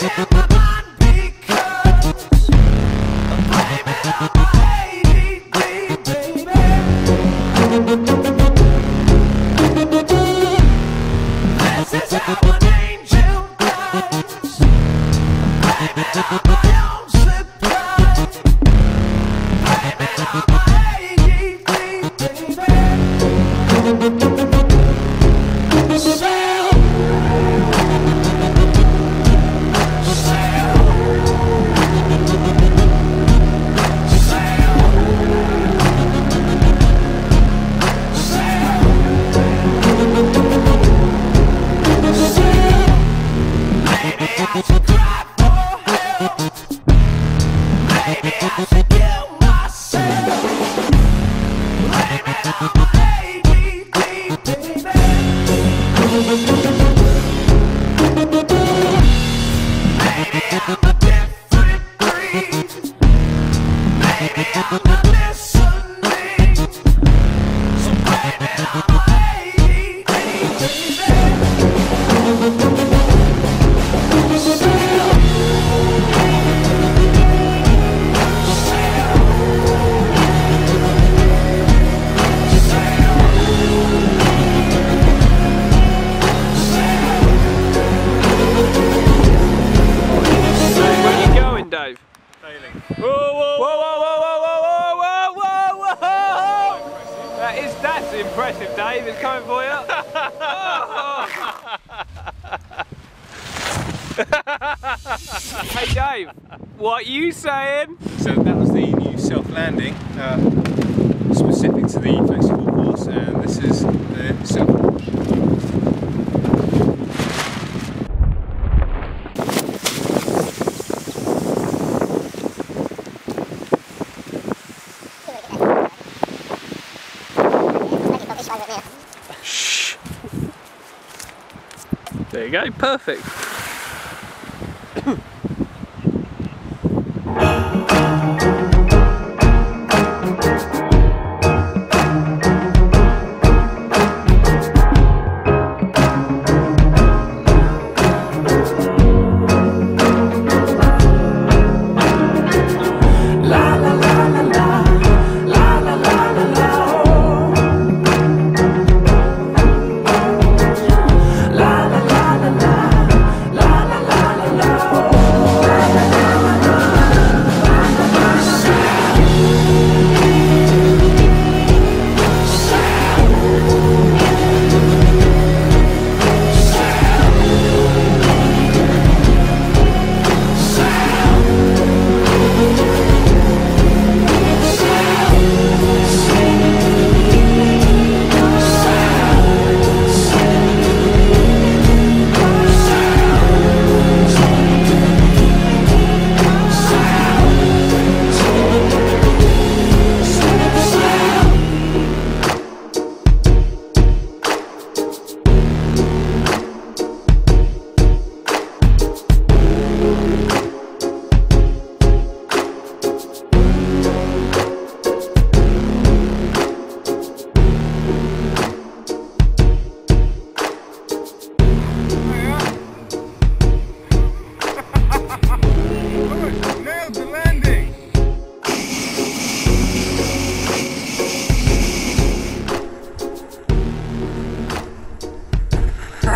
Yeah. Thank you. Coming for you. hey, Dave, what you saying? So that was the new self-landing, uh, specific to the Flexifoil we go, perfect.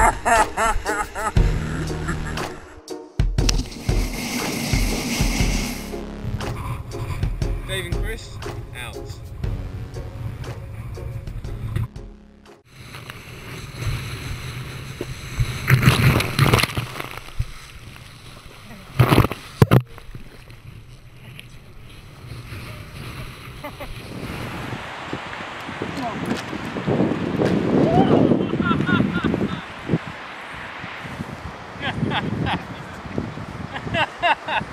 Dave and Chris, out. Oh. Ha ha ha!